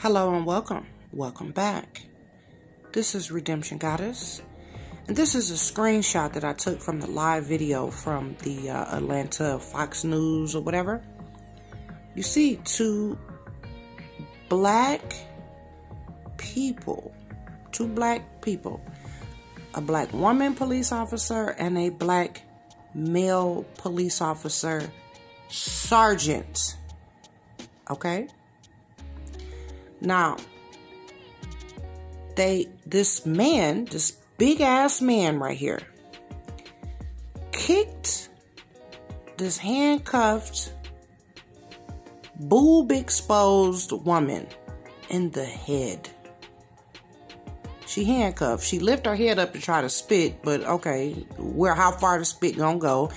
Hello and welcome. Welcome back. This is Redemption Goddess. And this is a screenshot that I took from the live video from the uh, Atlanta Fox News or whatever. You see two black people, two black people, a black woman police officer and a black male police officer sergeant. Okay? Now, they this man, this big ass man right here, kicked this handcuffed, boob exposed woman in the head. She handcuffed. She lift her head up to try to spit, but okay, where how far the spit gonna go?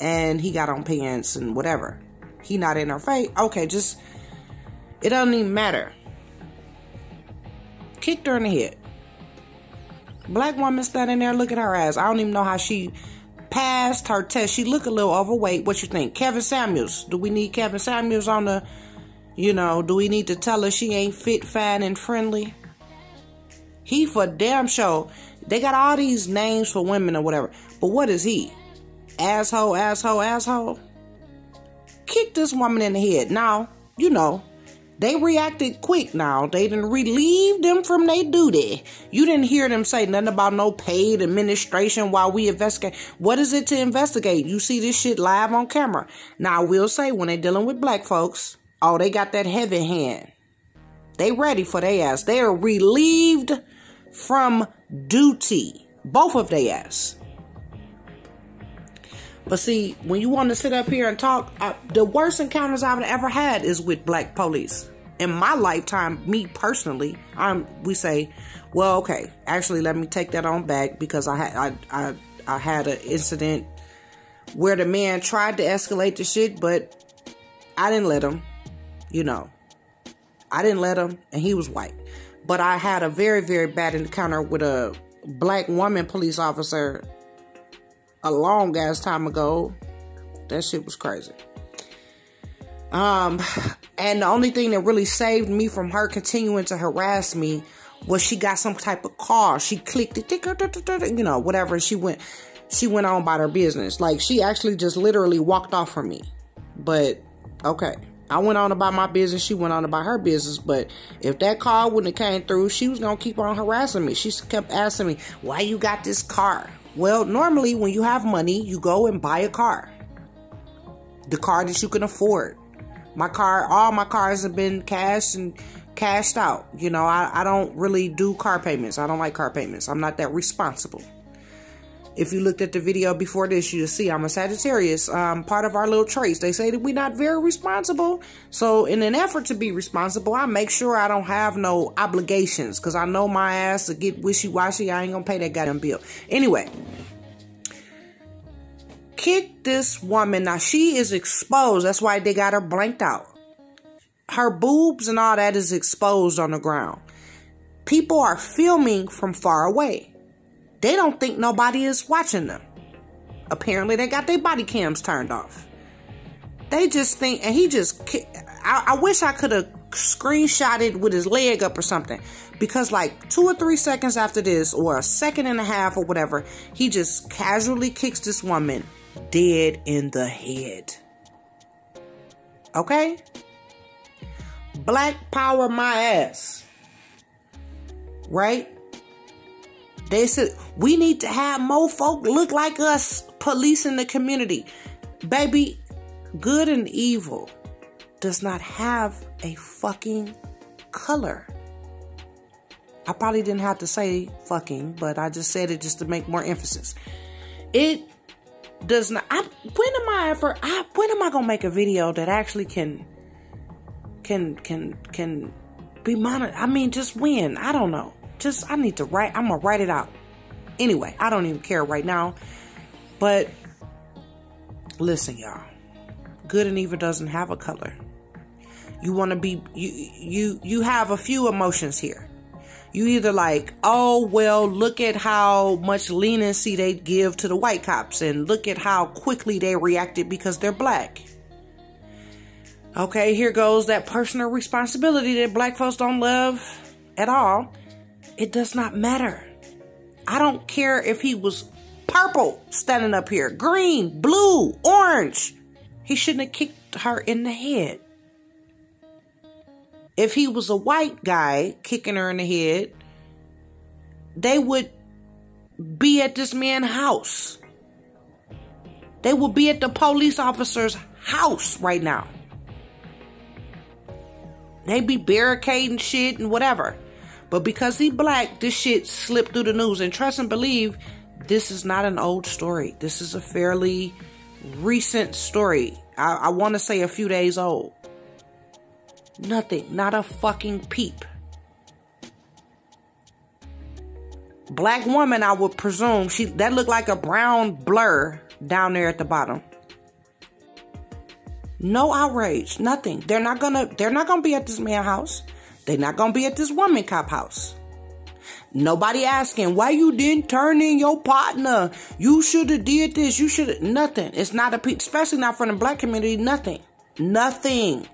And he got on pants and whatever. He not in her face. Okay, just it doesn't even matter kicked her in the head. Black woman standing there, look at her ass. I don't even know how she passed her test. She look a little overweight. What you think? Kevin Samuels. Do we need Kevin Samuels on the, you know, do we need to tell her she ain't fit, fine, and friendly? He for damn sure. They got all these names for women or whatever. But what is he? Asshole, asshole, asshole. Kick this woman in the head. Now, you know, they reacted quick now. They didn't relieve them from their duty. You didn't hear them say nothing about no paid administration while we investigate. What is it to investigate? You see this shit live on camera. Now, I will say when they dealing with black folks, oh, they got that heavy hand. They ready for their ass. They are relieved from duty. Both of their ass. But see, when you want to sit up here and talk, the worst encounters I've ever had is with black police. In my lifetime, me personally, I'm we say, well, okay, actually, let me take that on back because I had I I, I had an incident where the man tried to escalate the shit, but I didn't let him. You know, I didn't let him, and he was white. But I had a very very bad encounter with a black woman police officer a long ass time ago. That shit was crazy. Um, and the only thing that really saved me from her continuing to harass me was she got some type of car. She clicked it, you know, whatever. She went, she went on about her business. Like she actually just literally walked off from me. But okay, I went on about my business. She went on about her business. But if that car wouldn't have came through, she was gonna keep on harassing me. She kept asking me, "Why you got this car?" Well, normally when you have money, you go and buy a car. The car that you can afford. My car, all my cars have been cashed and cashed out. You know, I, I don't really do car payments. I don't like car payments. I'm not that responsible. If you looked at the video before this, you'll see I'm a Sagittarius. Um, part of our little traits, they say that we're not very responsible. So, in an effort to be responsible, I make sure I don't have no obligations because I know my ass to get wishy washy. I ain't gonna pay that goddamn bill. Anyway, kick this woman. Now she is exposed. That's why they got her blanked out. Her boobs and all that is exposed on the ground. People are filming from far away. They don't think nobody is watching them. Apparently, they got their body cams turned off. They just think, and he just, I, I wish I could have screenshotted with his leg up or something. Because, like, two or three seconds after this, or a second and a half or whatever, he just casually kicks this woman dead in the head. Okay? Black power my ass. Right? They said we need to have more folk look like us policing the community. Baby, good and evil does not have a fucking color. I probably didn't have to say fucking, but I just said it just to make more emphasis. It does not. I, when am I ever? I, when am I gonna make a video that actually can, can, can, can be monitored? I mean, just when? I don't know. Just I need to write. I'm gonna write it out. Anyway, I don't even care right now. But listen, y'all. Good and evil doesn't have a color. You want to be you you you have a few emotions here. You either like, oh well, look at how much leniency they give to the white cops, and look at how quickly they reacted because they're black. Okay, here goes that personal responsibility that black folks don't love at all. It does not matter. I don't care if he was purple standing up here, green, blue, orange. He shouldn't have kicked her in the head. If he was a white guy kicking her in the head, they would be at this man's house. They would be at the police officer's house right now. They'd be barricading shit and whatever. But because he black, this shit slipped through the news. And trust and believe, this is not an old story. This is a fairly recent story. I, I want to say a few days old. Nothing. Not a fucking peep. Black woman, I would presume she that looked like a brown blur down there at the bottom. No outrage, nothing. They're not gonna they're not gonna be at this man house. They're not gonna be at this woman cop house. Nobody asking why you didn't turn in your partner. You should have did this. You should have nothing. It's not a especially not from the black community. Nothing. Nothing.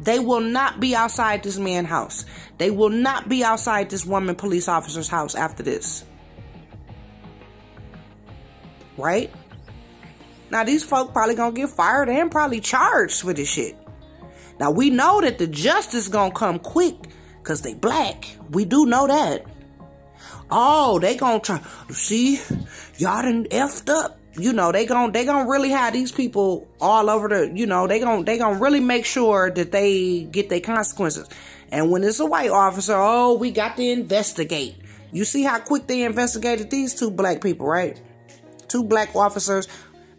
They will not be outside this man house. They will not be outside this woman police officer's house after this. Right? Now these folk probably gonna get fired and probably charged for this shit. Now we know that the justice gonna come quick because they black. We do know that. Oh, they gonna try. See, y'all done effed up. You know they gonna they gonna really have these people all over the. You know they gonna they gonna really make sure that they get their consequences. And when it's a white officer, oh, we got to investigate. You see how quick they investigated these two black people, right? Two black officers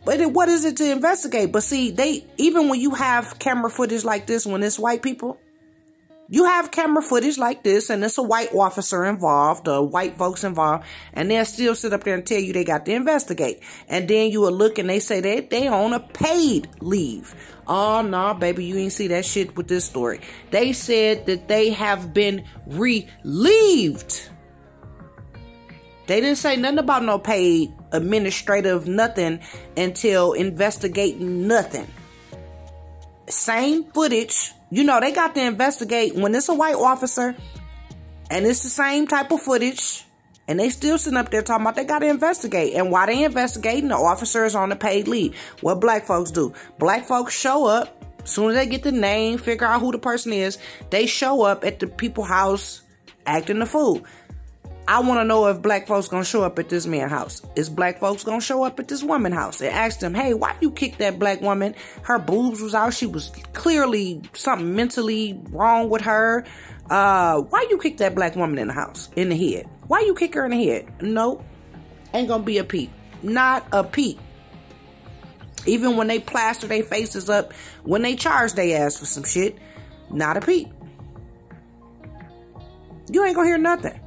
but what is it to investigate? But see, they even when you have camera footage like this, when it's white people, you have camera footage like this, and it's a white officer involved, the white folks involved, and they'll still sit up there and tell you they got to investigate. And then you will look and they say that they on a paid leave. Oh no, nah, baby, you ain't see that shit with this story. They said that they have been relieved they didn't say nothing about no paid administrative nothing until investigating nothing. Same footage. You know, they got to investigate when it's a white officer and it's the same type of footage. And they still sitting up there talking about they got to investigate. And while they investigating, the officer is on the paid leave. What black folks do? Black folks show up. As soon as they get the name, figure out who the person is, they show up at the people house acting the fool. I want to know if black folks gonna show up at this man house. Is black folks gonna show up at this woman house? And ask them, hey, why you kick that black woman? Her boobs was out. She was clearly something mentally wrong with her. Uh, why you kick that black woman in the house, in the head? Why you kick her in the head? Nope. Ain't gonna be a peep. Not a peep. Even when they plaster their faces up, when they charge their ass for some shit, not a peep. You ain't gonna hear nothing.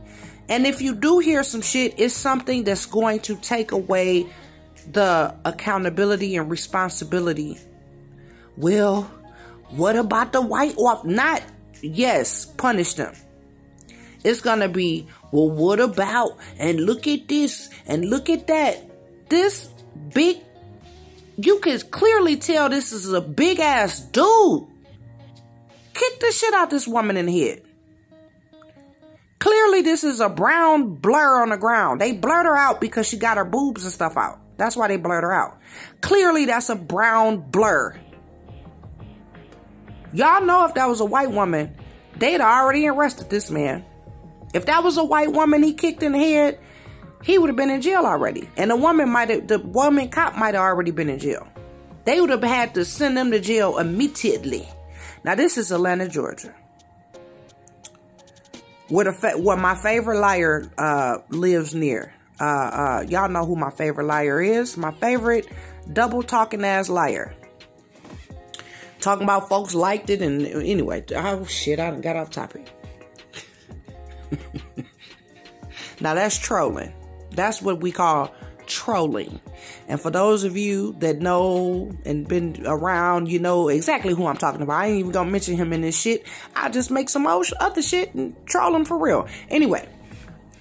And if you do hear some shit, it's something that's going to take away the accountability and responsibility. Well, what about the white off? Not, yes, punish them. It's going to be, well, what about? And look at this and look at that. This big, you can clearly tell this is a big ass dude. Kick the shit out this woman in the head. Clearly, this is a brown blur on the ground. They blurred her out because she got her boobs and stuff out. That's why they blurred her out. Clearly, that's a brown blur. Y'all know if that was a white woman, they'd already arrested this man. If that was a white woman he kicked in the head, he would have been in jail already. And the woman might have, the woman cop might have already been in jail. They would have had to send them to jail immediately. Now, this is Atlanta, Georgia where the fa- where my favorite liar uh, lives near. Uh, uh, y'all know who my favorite liar is. My favorite double talking ass liar. Talking about folks liked it and anyway. Oh shit! I got off topic. now that's trolling. That's what we call trolling. And for those of you that know and been around, you know exactly who I'm talking about. I ain't even gonna mention him in this shit. I just make some other shit and troll him for real. Anyway,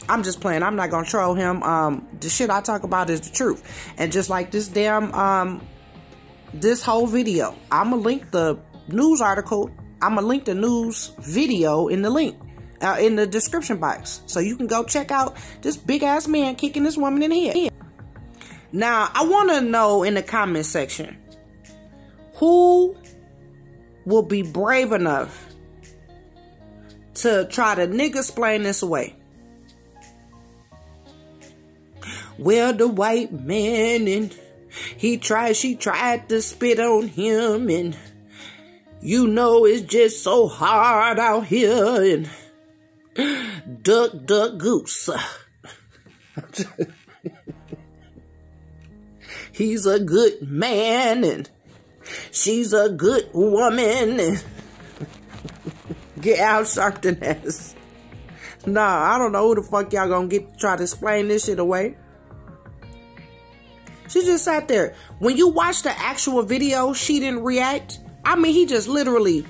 I'm just playing. I'm not gonna troll him. Um, the shit I talk about is the truth. And just like this damn um, this whole video, I'm gonna link the news article. I'm gonna link the news video in the link. Uh, in the description box. So you can go check out this big ass man kicking this woman in the head. Now, I want to know in the comment section who will be brave enough to try to nigga explain this away. Well, the white man and he tried, she tried to spit on him and you know it's just so hard out here and duck, duck, goose. He's a good man and she's a good woman and get out Sharpton ass. Nah, I don't know who the fuck y'all gonna get to try to explain this shit away. She just sat there. When you watch the actual video, she didn't react. I mean, he just literally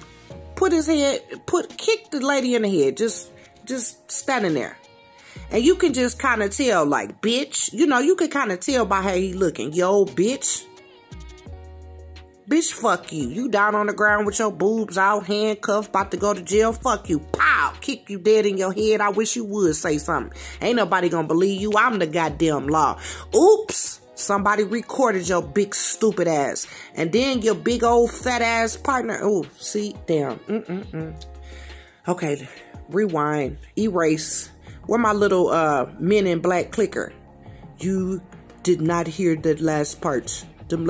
put his head, put, kicked the lady in the head, just, just standing there. And you can just kind of tell, like, bitch, you know, you can kind of tell by how he looking. Yo, bitch. Bitch, fuck you. You down on the ground with your boobs out, handcuffed, about to go to jail. Fuck you. Pow! Kick you dead in your head. I wish you would say something. Ain't nobody gonna believe you. I'm the goddamn law. Oops! Somebody recorded your big stupid ass. And then your big old fat ass partner. Oh, see? Damn. Mm-mm-mm. Okay. Rewind. Erase. Where my little uh men in black clicker? You did not hear the last part. Them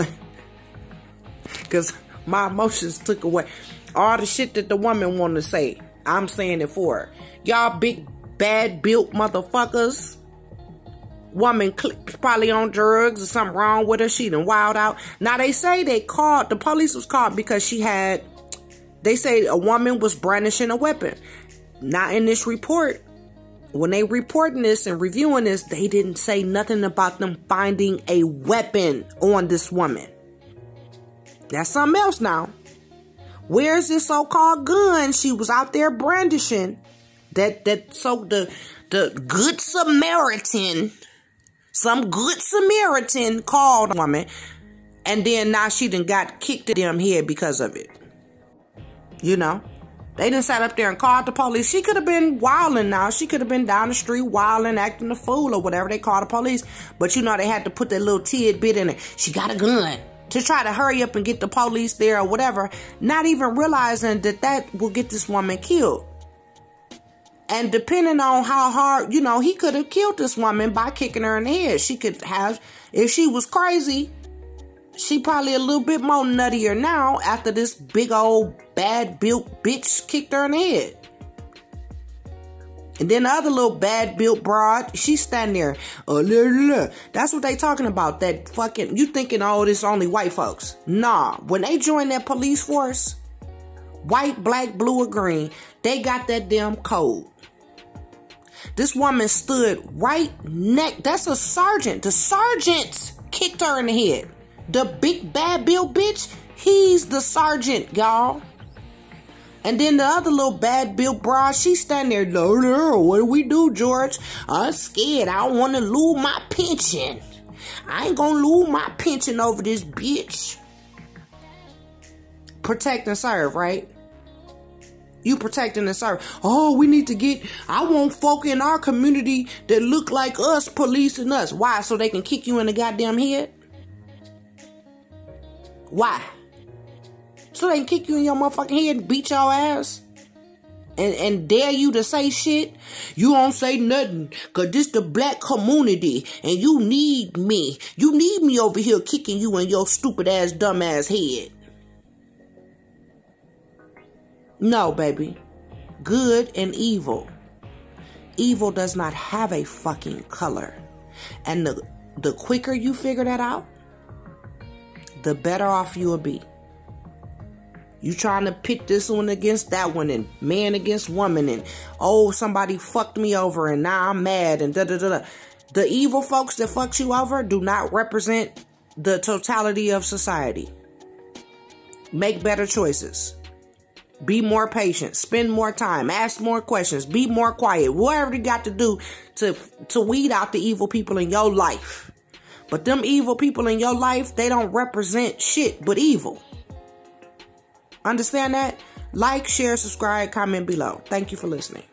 because my emotions took away all the shit that the woman wanted to say. I'm saying it for her. Y'all big bad built motherfuckers. Woman probably on drugs or something wrong with her. She done wild out. Now they say they called, the police was called because she had, they say a woman was brandishing a weapon. Not in this report. When they reporting this and reviewing this, they didn't say nothing about them finding a weapon on this woman. That's something else now. Where's this so-called gun she was out there brandishing? That that so the the good Samaritan, some good Samaritan called woman, and then now she done got kicked in them head because of it. You know? They didn't sat up there and called the police. She could have been wilding now. She could have been down the street wilding, acting a fool or whatever they called the police. But you know they had to put that little tidbit in it. She got a gun to try to hurry up and get the police there or whatever, not even realizing that that will get this woman killed. And depending on how hard, you know, he could have killed this woman by kicking her in the head. She could have, if she was crazy, she probably a little bit more nuttier now after this big old bad built bitch kicked her in the head. And then the other little bad built broad, she's standing there. Uh, blah, blah. That's what they talking about. That fucking, you thinking, oh, this only white folks. Nah, when they join that police force, white, black, blue, or green, they got that damn code. This woman stood right neck. That's a sergeant. The sergeant kicked her in the head. The big bad bill bitch, he's the sergeant, y'all. And then the other little bad Bill bra, she standing there, no, no, what do we do, George? I'm scared. I don't want to lose my pension. I ain't gonna lose my pension over this bitch. Protect and serve, right? You protecting and serve. Oh, we need to get, I want folk in our community that look like us policing us. Why? So they can kick you in the goddamn head? Why? So they can kick you in your motherfucking head and beat your ass? And, and dare you to say shit? You don't say nothing. Cause this the black community. And you need me. You need me over here kicking you in your stupid ass dumb ass head. No, baby. Good and evil. Evil does not have a fucking color. And the the quicker you figure that out, the better off you will be. You trying to pit this one against that one and man against woman and oh somebody fucked me over and now I'm mad and da da da da. The evil folks that fucked you over do not represent the totality of society. Make better choices. Be more patient. Spend more time. Ask more questions. Be more quiet. Whatever you got to do to to weed out the evil people in your life. But them evil people in your life, they don't represent shit but evil. Understand that? Like, share, subscribe, comment below. Thank you for listening.